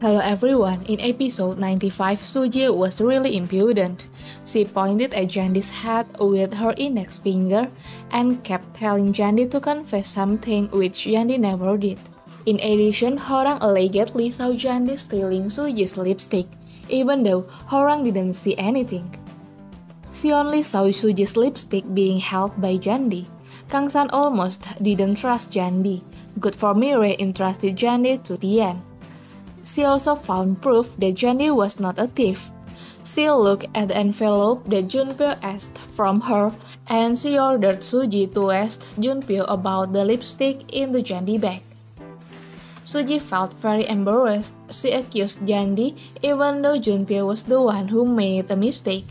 Hello everyone, in episode 95 Suji was really impudent. She pointed at Jandi's head with her index finger and kept telling Jandi to confess something which Jandi never did. In addition, Horang allegedly saw Jandi stealing Suji's lipstick, even though Horang didn't see anything. She only saw Suji's lipstick being held by Jandi. Kang San almost didn't trust Jandi. Good for Mirai entrusted Jandi to Tian. She also found proof that Jandi was not a thief. She looked at the envelope that Junpyo asked from her, and she ordered Suji to ask Junpyo about the lipstick in the Jandi bag. Suji felt very embarrassed. She accused Jandi even though Junpyo was the one who made the mistake.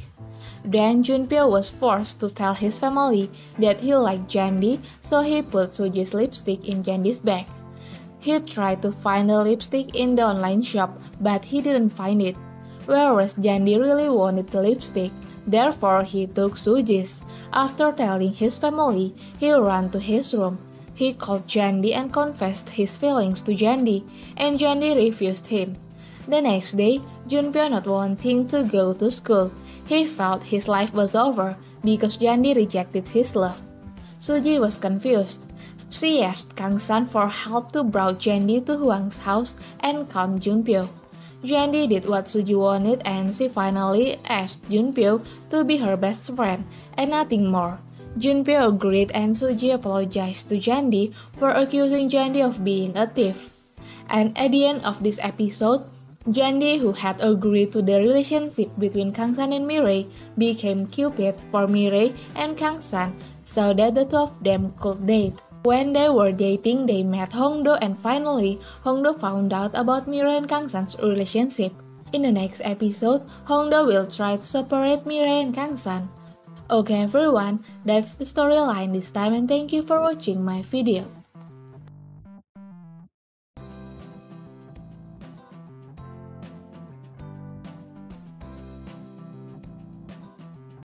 Then Junpyo was forced to tell his family that he liked Jandi, so he put Suji's lipstick in Jandi's bag. He tried to find the lipstick in the online shop, but he didn't find it. Whereas Jandi really wanted the lipstick, therefore he took Suji's. After telling his family, he ran to his room. He called Jandi and confessed his feelings to Jandi, and Jandi refused him. The next day, Junpyo not wanting to go to school, he felt his life was over because Jandi rejected his love. Suji was confused. She asked Kang San for help to brought Jandi to Huang's house and calm Junpyo. Jandi did what Suji wanted and she finally asked Junpyo to be her best friend and nothing more. Junpyo agreed and Suji apologized to Jandi for accusing Jandi of being a thief. And at the end of this episode, Jandi, who had agreed to the relationship between Kang San and Mirai, became Cupid for Mirai and Kang San so that the two of them could date. When they were dating, they met Hongdo and finally, Hongdo found out about Mirai and Kang San's relationship. In the next episode, Hongdo will try to separate Mirai and Kang San. Okay everyone, that's the storyline this time and thank you for watching my video.